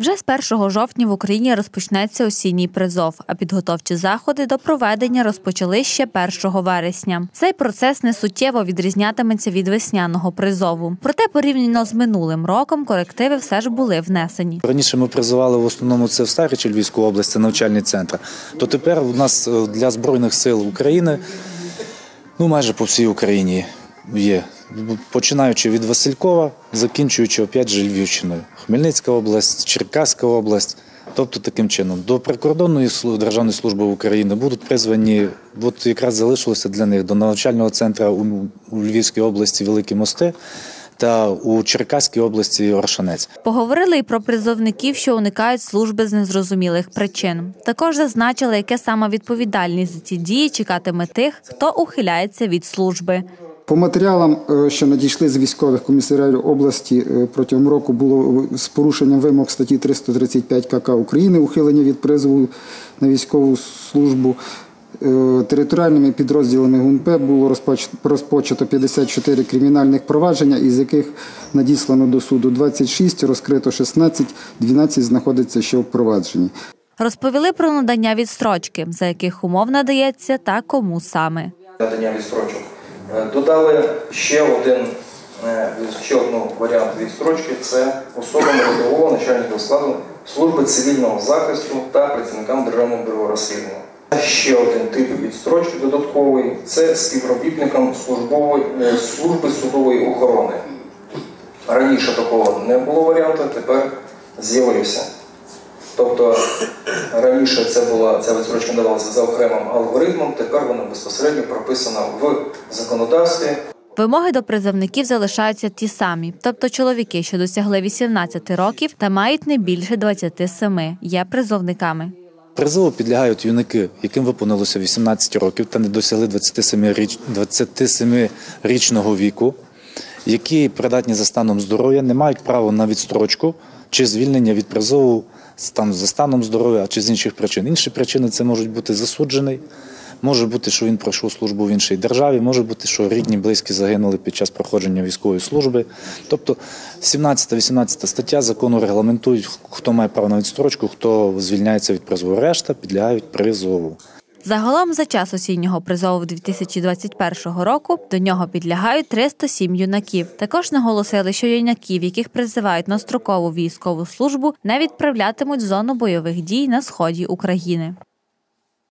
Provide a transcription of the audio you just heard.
Вже з 1 жовтня в Україні розпочнеться осінній призов, а підготовчі заходи до проведення розпочали ще 1 вересня. Цей процес не суттєво відрізнятиметься від весняного призову. Проте порівняно з минулим роком корективи все ж були внесені. Раніше ми призивали в основному це в Старичі Львівської області, навчальний центр. То тепер у нас е, для Збройних сил України, ну майже по всій Україні є. Починаючи від Василькова, закінчуючи опять же Львівщиною. Хмельницька область, Черкаська область. Тобто таким чином до прикордонної державної служби України будуть призвані, от якраз залишилося для них до навчального центру у Львівській області Великі Мости та у Черкаській області Оршанець. Поговорили і про призовників, що уникають служби з незрозумілих причин. Також зазначили, яке саме відповідальність за ці дії чекатиме тих, хто ухиляється від служби. По матеріалам, е, що надійшли з військових комісаріатів області е, протягом року, було з порушенням вимог статті 335 КК України ухилення від призову на військову службу. Е, Територіальними підрозділами ГУНП було розпоч- розпочато 54 кримінальних провадження, із яких надіслано до суду 26, розкрито 16, 12 знаходиться ще в провадженні. Розповіли про надання відстрочки, за яких умов надається та кому саме. надання відстрочок. Е, Додали ще один е, ще одну варіант відстрочки це особам рядового начальника складу служби цивільного захисту та працівникам Державного бюро розслідування. Ще один тип відстрочки додатковий це співробітникам службової е, служби судової охорони. Раніше такого не було варіанту, тепер з'явився. Тобто раніше це була ця відстрочка надавалася за окремим алгоритмом, тепер вона безпосередньо прописана в законодавстві. Вимоги до призовників залишаються ті самі, тобто чоловіки, що досягли 18 років та мають не більше 27, є призовниками. Призову підлягають юнаки, яким виповнилося 18 років та не досягли 27 річ- 27-річного віку, які придатні за станом здоров'я, не мають права на відстрочку чи звільнення від призову за станом здоров'я чи з інших причин. Інші причини це можуть бути засуджений, може бути, що він пройшов службу в іншій державі, може бути, що рідні, близькі загинули під час проходження військової служби. Тобто 17-18 стаття закону регламентують, хто має право на відстрочку, хто звільняється від призову. Решта підлягають призову. Загалом за час осіннього призову 2021 року до нього підлягають 307 юнаків. Також наголосили, що юнаків, яких призивають на строкову військову службу, не відправлятимуть в зону бойових дій на сході України.